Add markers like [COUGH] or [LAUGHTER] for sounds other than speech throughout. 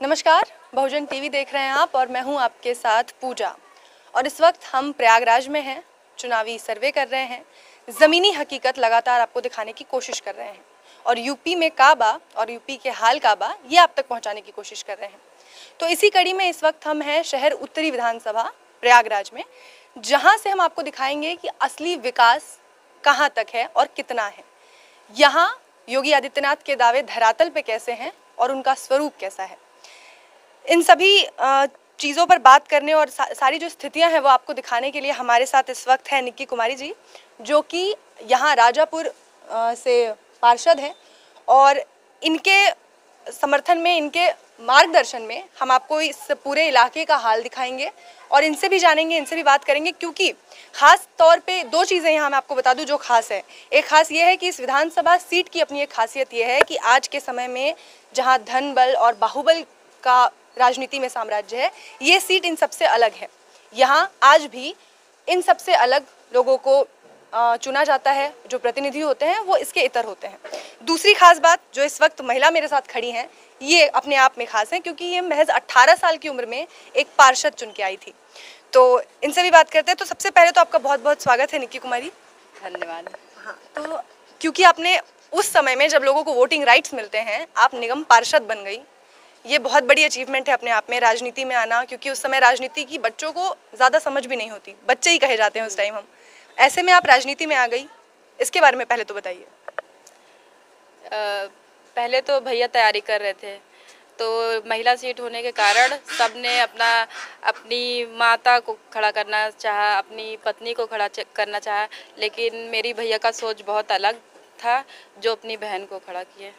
नमस्कार, बहुजन टीवी देख रहे हैं आप और मैं हूँ आपके साथ पूजा। और इस वक्त हम प्रयागराज में हैं, चुनावी सर्वे कर रहे हैं, ज़मीनी हकीकत लगातार आपको दिखाने की कोशिश कर रहे हैं। और यूपी में काबा और यूपी के हाल काबा, ये आप तक पहुँचाने की कोशिश कर रहे हैं। तो इसी कड़ी में इस वक्त हम हैं शहर उत्तरी विधानसभा, प्रयागराज में, जहाँ से हम आपको दिखाएँगे कि असली विकास कहाँ तक है और कितना है। यहाँ योगी आदित्यनाथ के दावे धरातल पे कैसे हैं और उनका स्वरूप कैसा है। इन सभी चीज़ों पर बात करने और सारी जो स्थितियाँ हैं वो आपको दिखाने के लिए हमारे साथ इस वक्त है निक्की कुमारी जी, जो कि यहाँ राजापुर से पार्षद हैं और इनके समर्थन में, इनके मार्गदर्शन में हम आपको इस पूरे इलाके का हाल दिखाएँगे और इनसे भी जानेंगे, इनसे भी बात करेंगे क्योंकि खास तौर पे दो चीज़ें यहाँ मैं आपको बता दूँ जो खास है। एक खास ये है कि इस विधानसभा सीट की अपनी एक खासियत ये है कि आज के समय में जहाँ धन बल और बाहुबल का राजनीति में साम्राज्य है ये सीट इन सबसे अलग है। यहाँ आज भी इन सबसे अलग लोगों को चुना जाता है जो प्रतिनिधि होते हैं वो इसके इतर होते हैं। दूसरी खास बात जो इस वक्त महिला मेरे साथ खड़ी हैं ये अपने आप में खास है क्योंकि ये महज 18 साल की उम्र में एक पार्षद चुन के आई थी। तो इनसे भी बात करते हैं तो सबसे पहले तो आपका बहुत बहुत स्वागत है निक्की कुमारी। धन्यवाद। हाँ तो क्योंकि आपने उस समय में जब लोगों को वोटिंग राइट्स मिलते हैं आप निगम पार्षद बन गई ये बहुत बड़ी अचीवमेंट है अपने आप में राजनीति में आना क्योंकि उस समय राजनीति की बच्चों को ज़्यादा समझ भी नहीं होती। बच्चे ही कहे जाते हैं उस टाइम हम। ऐसे में आप राजनीति में आ गई इसके बारे में पहले तो बताइए। पहले तो भैया तैयारी कर रहे थे तो महिला सीट होने के कारण सबने अपना अपनी माता को खड़ा करना चाहा अपनी पत्नी को खड़ा करना चाहा लेकिन मेरी भैया का सोच बहुत अलग था जो अपनी बहन को खड़ा किए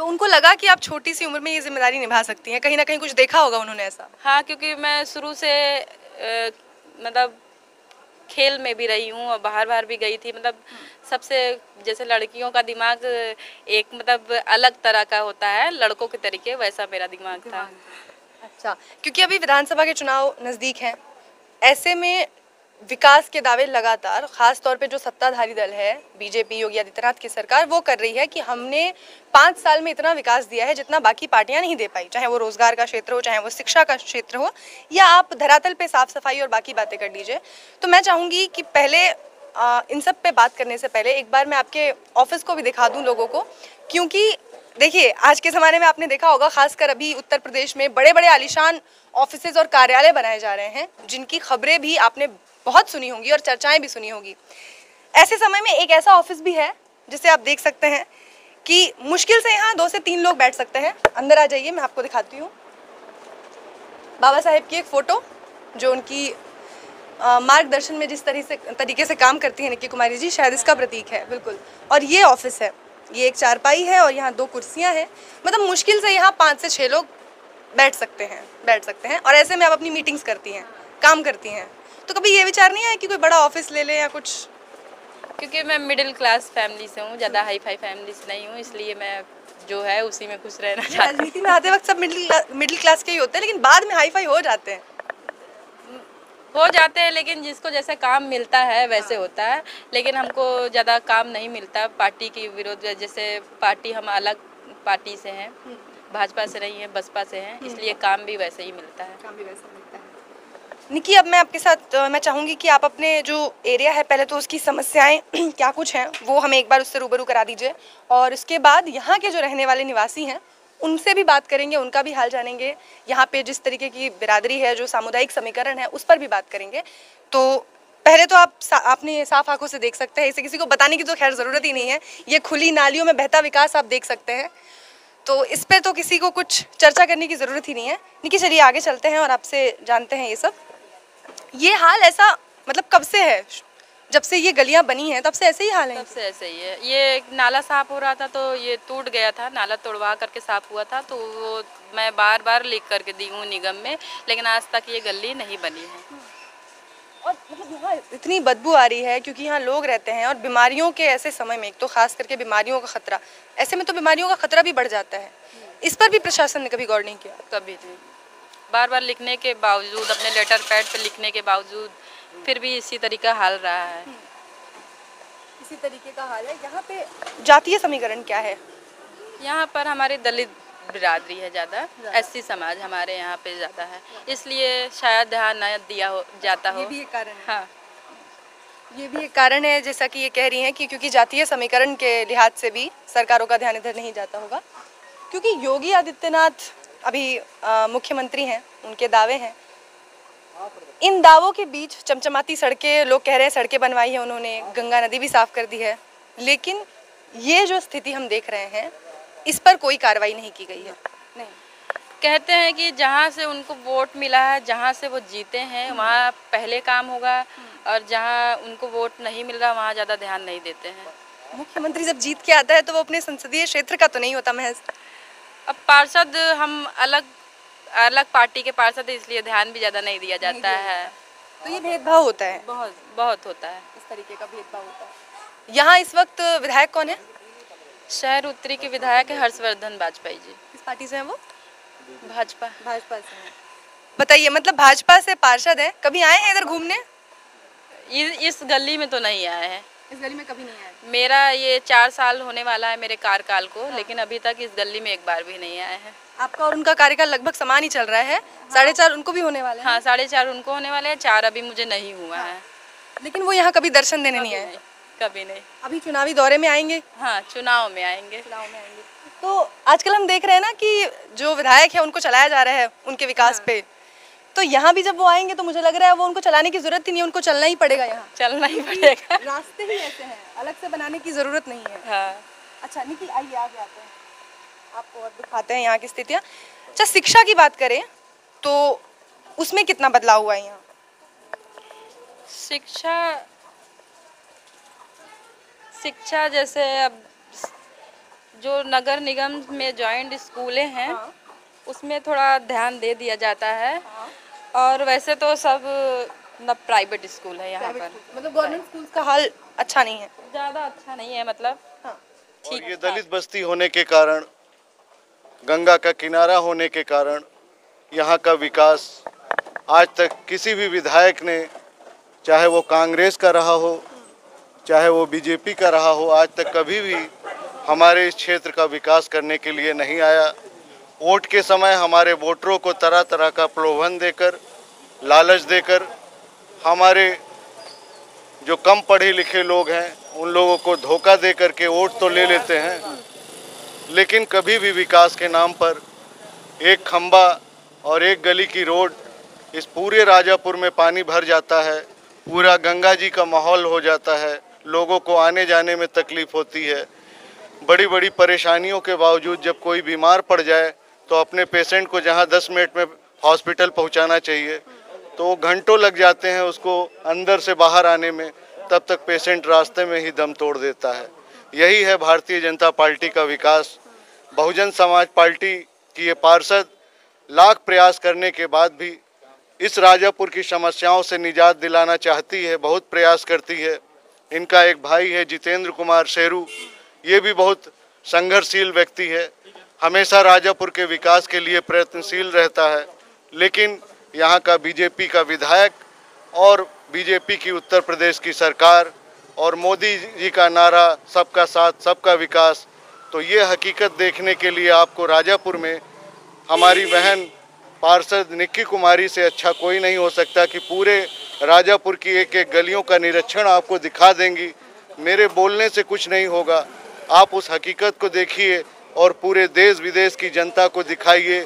तो उनको लगा कि आप छोटी सी उम्र में ये ज़िम्मेदारी निभा सकती हैं। कहीं ना कहीं कुछ देखा होगा उन्होंने ऐसा। हाँ क्योंकि मैं शुरू से मतलब खेल में भी रही हूँ और बाहर बाहर भी गई थी। मतलब सबसे जैसे लड़कियों का दिमाग एक मतलब अलग तरह का होता है लड़कों के तरीके वैसा मेरा दिमाग था। अच्छा क्योंकि अभी विधानसभा के चुनाव नज़दीक हैं। ऐसे में विकास के दावे लगातार खास तौर पे जो सत्ताधारी दल है बीजेपी योगी आदित्यनाथ की सरकार वो कर रही है कि हमने पाँच साल में इतना विकास दिया है जितना बाकी पार्टियाँ नहीं दे पाई चाहे वो रोज़गार का क्षेत्र हो चाहे वो शिक्षा का क्षेत्र हो या आप धरातल पे साफ़ सफ़ाई और बाकी बातें कर लीजिए। तो मैं चाहूँगी कि पहले आ, इन सब पे बात करने से पहले एक बार मैं आपके ऑफ़िस को भी दिखा दूँ लोगों को क्योंकि देखिए आज के ज़माने में आपने देखा होगा खासकर अभी उत्तर प्रदेश में बड़े बड़े आलिशान ऑफ़िस और कार्यालय बनाए जा रहे हैं जिनकी खबरें भी आपने बहुत सुनी होंगी और चर्चाएँ भी सुनी होगी। ऐसे समय में एक ऐसा ऑफ़िस भी है, जिसे आप देख सकते हैं कि मुश्किल से यहाँ दो से तीन लोग बैठ सकते हैं। अंदर आ जाइए, मैं आपको दिखाती हूँ। बाबा साहेब की एक फ़ोटो, जो उनकी मार्गदर्शन में जिस तरीके से तरीके से काम करती है निक्की कुमारी जी, शायद इसका प्रतीक है, बिल्कुल। और ये ऑफ़िस है। ये एक चारपाई है और यहाँ दो कुर्सियाँ हैं। मतलब मुश्किल से यहाँ पाँच से छः लोग बैठ सकते हैं, बैठ सकते हैं। और ऐसे में आप अपनी मीटिंग्स करती हैं, काम करती हैं। तो कभी ये विचार नहीं आया कि कोई बड़ा ऑफ़िस ले ले या कुछ? क्योंकि मैं मिडिल क्लास फैमिली से हूँ ज़्यादा हाई फाई फैमिली से नहीं हूँ इसलिए मैं जो है उसी में खुश रहना चाहती [LAUGHS] हूँ राजनीति में आते वक्त सब मिडिल मिडिल क्लास के ही होते हैं लेकिन बाद में हाई फाई हो जाते हैं। हो जाते हैं लेकिन जिसको जैसे काम मिलता है वैसे होता है। लेकिन हमको ज़्यादा काम नहीं मिलता पार्टी के विरोध जैसे पार्टी हम अलग पार्टी से हैं हम्म। भाजपा से नहीं है बसपा से हैं हम्म। इसलिए काम भी वैसे ही मिलता है। काम भी वैसे मिलता है। निकी, अब मैं आपके साथ मैं चाहूँगी कि आप अपने जो एरिया है, पहले तो उसकी समस्याएँ, [CLEARS THROAT] क्या कुछ हैं, वो हमें एक बार उससे रूबरू करा दीजिए। और उसके बाद यहाँ के जो रहने वाले निवासी हैं, उनसे भी बात करेंगे, उनका भी हाल जानेंगे। यहाँ पे जिस तरीके की बिरादरी है, जो सामुदायिक समीकरण है, उस पर भी बात करेंगे। तो पहले तो आप अपनी साफ़ आँखों से देख सकते हैं, इसे किसी को बताने की तो खैर ज़रूरत ही नहीं है। ये खुली नालियों में बहता विकास आप देख सकते हैं। तो इस पर तो किसी को कुछ चर्चा करने की ज़रूरत ही नहीं है। निकी, चलिए आगे चलते हैं और आपसे जानते हैं ये सब। ये हाल ऐसा मतलब कब से है? जब से ये गलियाँ बनी हैं तब से ऐसे ही हाल है? तब से ऐसे ही है। ये नाला साफ़ हो रहा था तो ये टूट गया था। नाला तोड़वा करके साफ़ हुआ था तो वो मैं बार बार लिख करके दी हूँ निगम में लेकिन आज तक ये गली नहीं बनी है। और मतलब यहाँ इतनी बदबू आ रही है क्योंकि यहाँ लोग रहते हैं और बीमारियों के ऐसे समय में एक तो खास करके बीमारियों का खतरा ऐसे में तो बीमारियों का खतरा भी बढ़ जाता है। इस पर भी प्रशासन ने कभी गौर नहीं किया? कभी नहीं। बार बार लिखने के बावजूद अपने लेटर पैड पे लिखने के बावजूद फिर भी इसी तरीका हाल रहा है। इसी तरीके का हाल है। यहाँ पे जातीय समीकरण क्या है? यहाँ पर हमारे दलित बिरादरी है ज़्यादा। एससी समाज हमारे यहाँ पे ज़्यादा है। इसलिए शायद ध्यान न दिया हो जाता हो। ये भी एक कारण है। हाँ। ये भी एक कारण है जैसा कि ये कह रही हैं कि क्योंकि जातीय समीकरण के लिहाज से भी सरकारों का ध्यान इधर नहीं जाता होगा। क्योंकि योगी आदित्यनाथ अभी मुख्यमंत्री हैं उनके दावे हैं। इन दावों के बीच चमचमाती सड़कें लोग कह रहे हैं सड़कें बनवाई है उन्होंने गंगा नदी भी साफ़ कर दी है। लेकिन ये जो स्थिति हम देख रहे हैं इस पर कोई कार्रवाई नहीं की गई है। नहीं। कहते हैं कि जहाँ से उनको वोट मिला है जहाँ से वो जीते हैं वहाँ पहले काम होगा और जहाँ उनको वोट नहीं मिल रहा वहाँ ज़्यादा ध्यान नहीं देते हैं। मुख्यमंत्री जब जीत के आता है तो वो अपने संसदीय क्षेत्र का तो नहीं होता महज। अब पार्षद हम अलग अलग पार्टी के पार्षद इसलिए ध्यान भी ज़्यादा नहीं दिया जाता है। तो ये भेदभाव होता है? बहुत बहुत होता है। इस तरीके का भेदभाव होता है। यहाँ इस वक्त विधायक कौन है? शहर उत्तरी के विधायक है हर्षवर्धन वाजपेयी जी। किस पार्टी से हैं वो? भाजपा। भाजपा से हैं। बताइए मतलब भाजपा से पार्षद है? कभी आए हैं इधर घूमने? इस गली में तो नहीं आए हैं। इस गली में कभी नहीं आए मेरा ये चार साल होने वाला है मेरे कार्यकाल को हाँ। लेकिन अभी तक इस गली में एक बार भी नहीं आए हैं। आपका और उनका कार्यकाल लगभग समान ही चल रहा है? हाँ। साढ़े चार उनको भी होने वाले हैं? हाँ साढ़े चार उनको होने वाले हैं चार अभी मुझे नहीं हुआ हाँ। है। लेकिन वो यहाँ कभी दर्शन देने नहीं आए? कभी नहीं। अभी चुनावी दौरे में आएँगे? हाँ चुनाव में आएँगे। चुनाव में आएँगे। तो आजकल हम देख रहे हैं ना कि जो विधायक है उनको चलाया जा रहा है उनके विकास पे। तो यहाँ भी जब वो आएँगे तो मुझे लग रहा है वो उनको चलाने की ज़रूरत ही नहीं है उनको चलना ही पड़ेगा यहाँ। चलना ही पड़ेगा। रास्ते ही ऐसे हैं अलग से बनाने की ज़रूरत नहीं है। हाँ। अच्छा निखिल आइए आगे आते हैं। आपको और दिखाते हैं यहाँ की स्थितियाँ। अच्छा शिक्षा की बात करें तो उसमें कितना बदलाव हुआ है यहाँ? शिक्षा शिक्षा जैसे अब जो नगर निगम में जॉइंट स्कूलें हैं उसमें थोड़ा ध्यान दे दिया जाता है। और वैसे तो सब न प्राइवेट स्कूल है यहाँ पर। मतलब गवर्नमेंट स्कूल का हाल अच्छा नहीं है। ज़्यादा अच्छा नहीं है मतलब और ये दलित बस्ती होने के कारण गंगा का किनारा होने के कारण यहाँ का विकास आज तक किसी भी विधायक ने चाहे वो कांग्रेस का रहा हो चाहे वो बीजेपी का रहा हो आज तक कभी भी हमारे इस क्षेत्र का विकास करने के लिए नहीं आया। वोट के समय हमारे वोटरों को तरह तरह का प्रलोभन देकर, लालच देकर, हमारे जो कम पढ़े लिखे लोग हैं, उन लोगों को धोखा दे करके वोट तो ले लेते हैं, लेकिन कभी भी विकास के नाम पर एक खम्बा और एक गली की रोड इस पूरे राजापुर में पानी भर जाता है, पूरा गंगा जी का माहौल हो जाता है, लोगों को आने जाने में तकलीफ़ होती है। बड़ी बड़ी परेशानियों के बावजूद जब कोई बीमार पड़ जाए तो अपने पेशेंट को जहाँ दस मिनट में हॉस्पिटल पहुँचाना चाहिए तो घंटों लग जाते हैं उसको अंदर से बाहर आने में, तब तक पेशेंट रास्ते में ही दम तोड़ देता है। यही है भारतीय जनता पार्टी का विकास। बहुजन समाज पार्टी की ये पार्षद लाख प्रयास करने के बाद भी इस राजापुर की समस्याओं से निजात दिलाना चाहती है, बहुत प्रयास करती है। इनका एक भाई है जितेंद्र कुमार शेरू ये भी बहुत संघर्षशील व्यक्ति है। हमेशा राजापुर के विकास के लिए प्रयत्नशील रहता है, लेकिन यहाँ का बीजेपी का विधायक और बीजेपी की उत्तर प्रदेश की सरकार और मोदी जी का नारा सबका साथ, सबका विकास तो ये हकीकत देखने के लिए आपको राजापुर में हमारी बहन पार्षद निक्की कुमारी से अच्छा कोई नहीं हो सकता कि पूरे राजापुर की एक एक गलियों का निरीक्षण आपको दिखा देंगी। मेरे बोलने से कुछ नहीं होगा। आप उस हकीकत को देखिए और पूरे देश विदेश की जनता को दिखाइए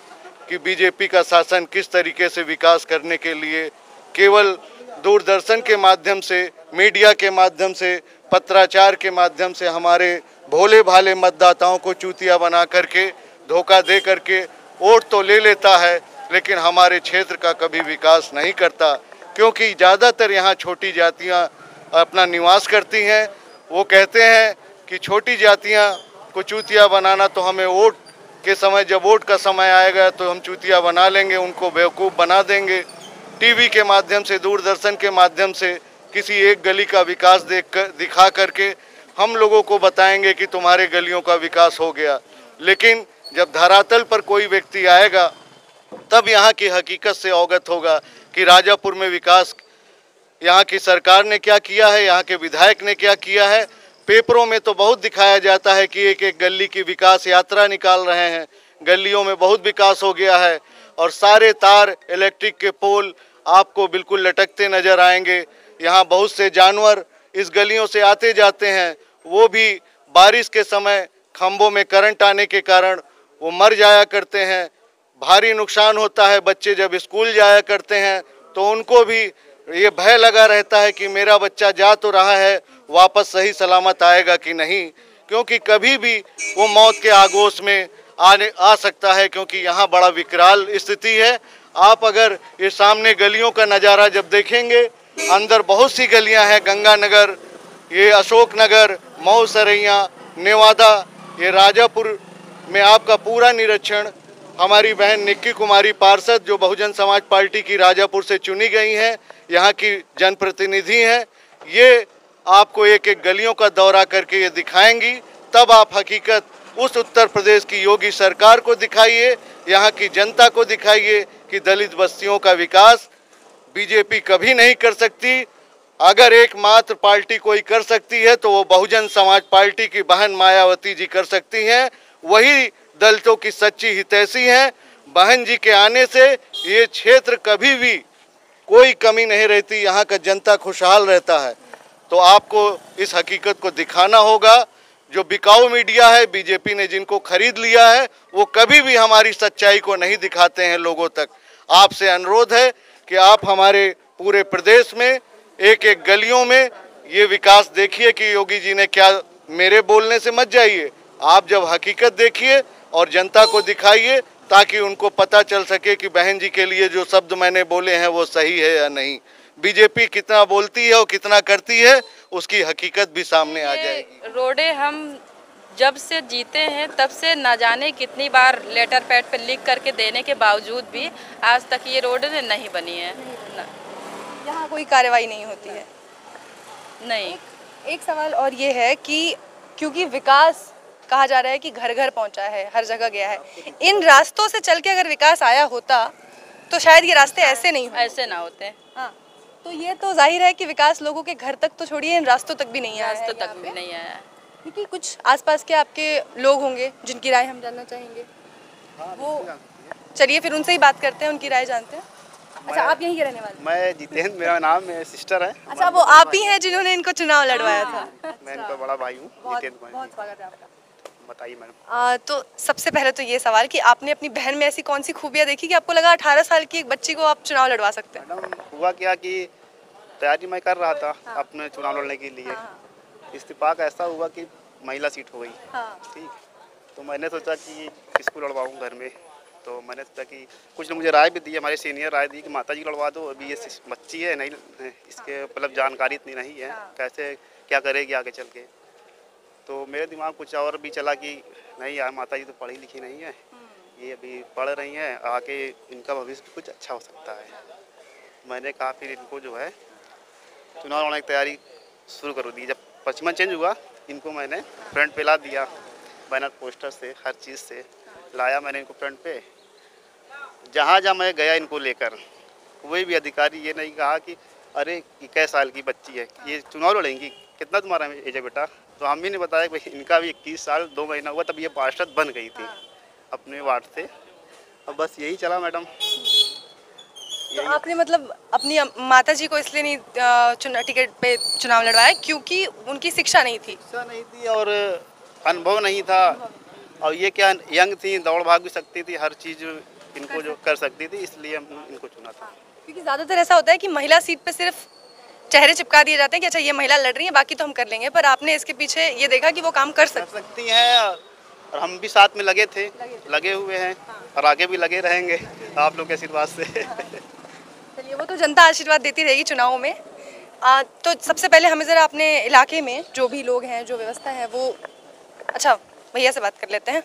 कि बीजेपी का शासन किस तरीके से विकास करने के लिए केवल दूरदर्शन के माध्यम से, मीडिया के माध्यम से, पत्राचार के माध्यम से हमारे भोले भाले मतदाताओं को चूतिया बना करके, धोखा दे करके वोट तो ले लेता है, लेकिन हमारे क्षेत्र का कभी विकास नहीं करता, क्योंकि ज़्यादातर यहाँ छोटी जातियाँ अपना निवास करती हैं। वो कहते हैं कि छोटी जातियाँ को चूतिया बनाना तो हमें वोट के समय, जब वोट का समय आएगा तो हम चूतिया बना लेंगे, उनको बेवकूफ़ बना देंगे। टीवी के माध्यम से, दूरदर्शन के माध्यम से, किसी एक गली का विकास देख कर, दिखा करके, हम लोगों को बताएँगे कि तुम्हारे गलियों का विकास हो गया। लेकिन, जब धरातल पर कोई व्यक्ति आएगा, तब यहाँ की हकीकत से अवगत होगा कि राजापुर में विकास, यहाँ की सरकार ने क्या किया है, यहाँ के विधायक ने क्या किया है पेपरों में तो बहुत दिखाया जाता है कि एक एक गली की विकास यात्रा निकाल रहे हैं। गलियों में बहुत विकास हो गया है और सारे तार इलेक्ट्रिक के पोल आपको बिल्कुल लटकते नज़र आएँगे। यहाँ बहुत से जानवर इस गलियों से आते जाते हैं। वो भी बारिश के समय खम्भों में करंट आने के कारण वो मर जाया करते हैं। भारी नुकसान होता है बच्चे जब स्कूल जाया करते हैं तो उनको भी ये भय लगा रहता है कि मेरा बच्चा जा तो रहा है, वापस सही सलामत आएगा कि नहीं, क्योंकि कभी भी वो मौत के आगोश में आने, आ सकता है, क्योंकि यहाँ बड़ा विकराल स्थिति है। आप अगर ये सामने गलियों का नज़ारा जब देखेंगे, अंदर बहुत सी गलियाँ हैं, गंगानगर, ये अशोक नगर मऊ सरैया, नेवादा, ये राजापुर में आपका पूरा निरीक्षण हमारी बहन निक्की कुमारी पार्षद, जो बहुजन समाज पार्टी की राजापुर से चुनी गई हैं, यहाँ की जनप्रतिनिधि हैं, ये आपको एक एक गलियों का दौरा करके ये दिखाएँगी। तब आप हकीकत उस उत्तर प्रदेश की योगी सरकार को दिखाइए, यहाँ की जनता को दिखाइए कि दलित बस्तियों का विकास बीजेपी कभी नहीं कर सकती। अगर एकमात्र पार्टी कोई कर सकती है तो वो बहुजन समाज पार्टी की बहन मायावती जी कर सकती हैं। वही दलितों की सच्ची हितैषी हैं, बहन जी के आने से ये क्षेत्र कभी भी कोई कमी नहीं रहती, यहाँ का जनता खुशहाल रहता है। तो आपको इस हकीकत को दिखाना होगा, जो बिकाऊ मीडिया है, बीजेपी ने जिनको खरीद लिया है, वो कभी भी हमारी सच्चाई को नहीं दिखाते हैं लोगों तक। आपसे अनुरोध है कि आप हमारे पूरे प्रदेश में एक एक गलियों में ये विकास देखिए कि योगी जी ने क्या मेरे बोलने से मत जाइए। आप जब हकीकत देखिए और जनता को दिखाइए ताकि उनको पता चल सके कि बहन जी के लिए जो शब्द मैंने बोले हैं वो सही है या नहीं। बीजेपी कितना बोलती है और कितना करती है उसकी हकीकत भी सामने आ जाएगी। ये रोडें हम जब से जीते हैं तब से न जाने कितनी बार लेटर पैड पर लिख करके देने के बावजूद भी आज तक ये रोड नहीं बनी है। यहाँ कोई कार्रवाई नहीं होती है। नहीं। एक, एक सवाल और ये है कि क्योंकि विकास कहा जा रहा है कि घर घर पहुँचा है हर जगह गया है। इन रास्तों से चल के अगर विकास आया होता तो शायद ये रास्ते ऐसे नहीं होते। ऐसे ना होते। हाँ तो ये तो ज़ाहिर है कि विकास लोगों के घर तक तो छोड़िए इन रास्तों तक भी नहीं आया रास्तों तक भी नहीं आया क्योंकि कुछ आसपास के आपके लोग होंगे जिनकी राय हम जानना चाहेंगे। वो चलिए फिर उनसे ही बात करते हैं उनकी राय जानते हैं। अच्छा आप यहीं के रहने वाले मैं जितेंद्र मेरा नाम है सिस्टर है। अच्छा वो आप ही हैं जिन्होंने इनको चुनाव लड़वाया था? मैं इनका बड़ा भाई हूँ बहुत जितेंद्र बहुत स्वागत है आपका। बताइए मैडम। तो सबसे पहले तो ये सवाल कि आपने अपनी बहन में ऐसी कौन सी खूबियाँ देखी कि आपको लगा 18 साल की एक बच्ची को आप चुनाव लड़वा सकते हैं? मैडम हुआ क्या कि तैयारी मैं कर रहा था हाँ। अपने चुनाव लड़ने के लिए। इस्तीफाक ऐसा हुआ कि महिला सीट हो गई। हाँ। ठीक। तो मैंने सोचा कि किसको लड़वाऊँ घर में। तो मैंने सोचा कि कुछ ने मुझे राय भी दी हमारे सीनियर राय दी कि माता जी लड़वा दो अभी ये बच्ची है नहीं इसके मतलब जानकारी इतनी नहीं है। हाँ। कैसे क्या करेगी आगे चल के? तो मेरे दिमाग कुछ और भी चला कि नहीं यार माता जी तो पढ़ी लिखी नहीं है। ये अभी पढ़ रही हैं आगे इनका भविष्य कुछ अच्छा हो सकता है। मैंने कहा फिर इनको जो है चुनाव लड़ने की तैयारी शुरू कर दी। जब पश्चिमा चेंज हुआ इनको मैंने फ्रंट पे ला दिया बैनर पोस्टर से हर चीज़ से। लाया मैंने इनको फ्रंट पे। जहाँ जहाँ मैं गया इनको लेकर कोई भी अधिकारी ये नहीं कहा कि अरे इक्कीस साल की बच्ची है ये चुनाव लड़ेंगी कितना तुम्हारा एज है बेटा? तो हम ने बताया कि इनका भी इक्कीस साल दो महीना हुआ तब ये पार्षद बन गई थी अपने वार्ड से। अब बस यही चला मैडम। तो आपने मतलब अपनी माता जी को इसलिए नहीं चुना टिकट पे चुनाव लड़वाया क्योंकि उनकी शिक्षा नहीं थी? शिक्षा नहीं थी और अनुभव नहीं था। और ये क्या यंग थी दौड़ भाग भी सकती थी हर चीज़ इनको जो कर सकती थी इसलिए हम इनको चुना था। क्योंकि ज़्यादातर ऐसा होता है कि महिला सीट पे सिर्फ़ चेहरे चिपका दिए जाते हैं कि अच्छा ये महिला लड़ रही है बाकी तो हम कर लेंगे। पर आपने इसके पीछे ये देखा कि वो काम कर कर सकती हैं और हम भी साथ में लगे थे। लगे हुए हैं और आगे भी लगे रहेंगे आप लोग के आशीर्वाद से। चलिए वो तो जनता आशीर्वाद देती रहेगी चुनावों में। आ, तो सबसे पहले हमें ज़रा अपने इलाके में जो भी लोग हैं जो व्यवस्था है वो अच्छा भैया से बात कर लेते हैं।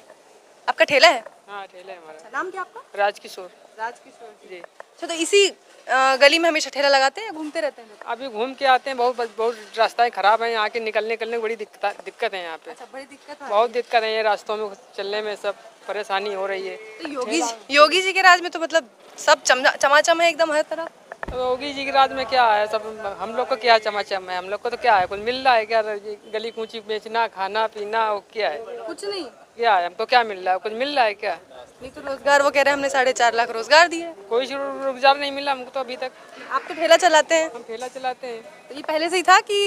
आपका ठेला है? हाँ ठेला है हमारा। नाम क्या आपका? राजकिशोर। राजकिशोर जी। अच्छा तो इसी गली में हमेशा ठेला लगाते हैं घूमते रहते हैं अभी घूम के आते हैं बहुत बहुत रास्ताएँ खराब हैं यहाँ के निकलने निकलने बड़ी दिक्कत दिक्कत है यहाँ पे। अच्छा बड़ी दिक्कत है बहुत दिक्कत है ये रास्तों में चलने में सब परेशानी हो रही है। तो योगी जी योगी जी के राज में तो मतलब सब चमचा चमाचम है एकदम हर तरफ़ तो योगी जी के राज में क्या है सब हम लोग को क्या चमाचम है हम लोग को तो क्या है कुछ मिल रहा है क्या? गली कूची बेचना खाना पीना क्या है? कुछ नहीं। क्या है हमको क्या मिल रहा है? कुछ मिल रहा है क्या? नहीं तो रोज़गार वो कह रहे हैं हमने साढ़े चार लाख रोज़गार दिए कोई रोज़गार नहीं मिला हमको तो अभी तक। आप तो ठेला चलाते हैं। हम ठेला चलाते हैं। तो ये पहले से ही था कि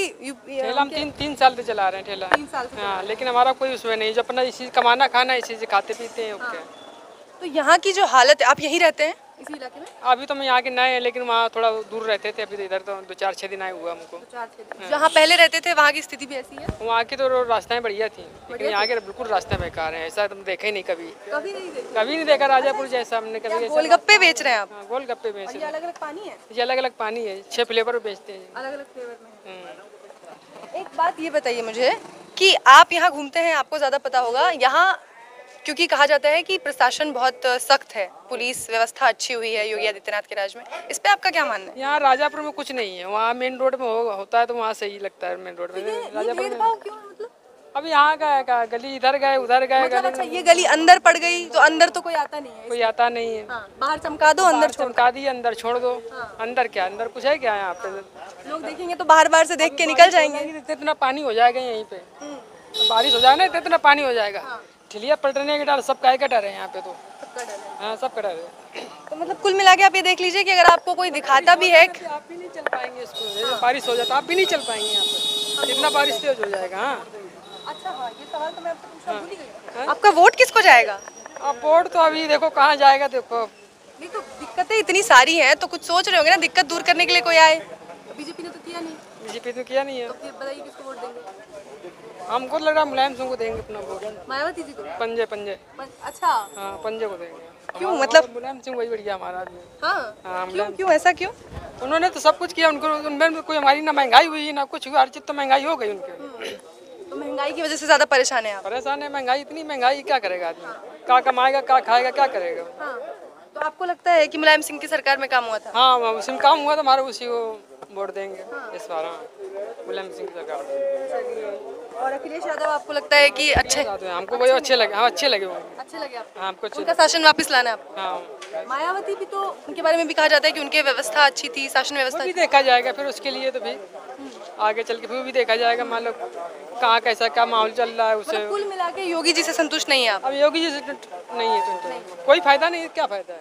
ठेला हम तीन तीन साल से चला रहे हैं ठेला। तीन साल से हाँ लेकिन हमारा कोई उसमें नहीं जो अपना इसी कमाना खाना इसी से खाते पीते हैं ओके। तो यहाँ की जो हालत है आप यही रहते हैं? इसी इलाके में? अभी तो हम यहाँ के नए हैं लेकिन वहाँ थोड़ा दूर रहते थे अभी तो इधर तो दो चार छः दिन आए हुआ हमको। जहाँ पहले रहते थे वहाँ की स्थिति भी ऐसी है? वहाँ की तो रास्ताएँ बढ़िया थी लेकिन यहाँ के बिल्कुल रास्ते बेकार हैं ऐसा तुम देखे ही नहीं कभी। कभी नहीं देखा? कभी नहीं देखा राजापुर जैसा हमने कभी गोलगप्पे बेच रहे हैं आप? हाँ, गोलगप्पे बेच ये अलग अलग पानी है? ये अलग अलग पानी है छः फ्लेवर बेचते हैं। अलग अलग फ्लेवर में हम्म। एक बात ये बताइए मुझे कि आप यहाँ घूमते हैं आपको ज़्यादा पता होगा यहाँ क्योंकि कहा जाता है कि प्रशासन बहुत सख्त है। पुलिस व्यवस्था अच्छी हुई है योगी आदित्यनाथ के राज में। इस पे आपका क्या मानना है? यहाँ राजापुर में कुछ नहीं है। वहाँ मेन रोड में हो, होता है तो वहाँ सही लगता है मेन रोड में। राजापुर में है मतलब? अब यहाँ का है का गली इधर गए उधर गए मतलब अच्छा ये गली अंदर पड़ गई तो अंदर तो कोई आता नहीं है। कोई आता नहीं है। हाँ, बाहर चमका दो अंदर चमका दिए अंदर छोड़ दो। हाँ। अंदर क्या अंदर कुछ है क्या यहाँ पे? लोग देखेंगे तो बाहर बाहर से देख के निकल जाएँगे। इतना इतना पानी हो जाएगा यहीं पे। बारिश हो जाए ना तो इतना पानी हो जाएगा। ठिलिया पलटने के डर सब काहे का डर है यहाँ पे तो? हाँ सब का डर है। तो मतलब कुल मिला के आप ये देख लीजिए कि अगर आपको कोई दिखाता भी है आप भी नहीं चल पाएँगे इसको जैसे बारिश हो जाता आप भी नहीं चल पाएँगे यहाँ पे। इतना बारिश तेज हो जाएगा हाँ। अच्छा हाँ ये सवाल तो मैं आपसे पूछना भूल ही गई आपका वोट किसको जाएगा? अब वोट तो अभी देखो कहाँ जाएगा देखो। नहीं तो दिक्कतें इतनी सारी हैं तो कुछ सोच रहे होंगे ना दिक्कत दूर करने के लिए कोई आए। बीजेपी ने तो किया नहीं। बीजेपी तो किया नहीं है। तो फिर बताइए किसको वोट देंगे? हमको लग रहा है मुलायम सिंह को देंगे अपना वोट मायावती जी को? पंजे पंजे। अच्छा। हाँ पंजे को देंगे। क्यों? मतलब- मुलायम सिंह वही बढ़िया हमारा आदमी हाँ। हाँ। क्यों क्यों ऐसा क्यों? उन्होंने तो सब कुछ किया उनको उनमें कोई हमारी ना महँगाई हुई ना कुछ हुआ हर चीज़ तो महँगाई हो गई उनके तो महँगाई की वजह से ज़्यादा परेशान है आप? परेशान है महँगाई इतनी महँगाई क्या करेगा आदमी? क्या कमाएगा क्या खाएगा क्या करेगा? हाँ। तो आपको लगता है कि मुलायम सिंह की सरकार में काम हुआ था? हाँ उसी में काम हुआ तो हमारा उसी को वोट देंगे इस बार हाँ। मुलायम सिंह की सरकार। और अखिलेश यादव आपको लगता है कि अच्छे हमको वही अच्छे लगे हाँ अच्छे लगे वो। अच्छे लगे आपको? हाँ हमको उनका शासन वापस लाना है आपको? हाँ। मायावती भी तो उनके बारे में भी कहा जाता है कि उनकी व्यवस्था अच्छी थी शासन व्यवस्था भी देखा जाएगा फिर उसके लिए तो भी। आगे चल के फिर भी देखा जाएगा मान लो कहाँ कैसा क्या माहौल चल रहा है उसे। मतलब कुल मिला के योगी जी से संतुष्ट नहीं है आप? अब योगी जी से तो नहीं है तो, कोई फ़ायदा नहीं क्या फ़ायदा है।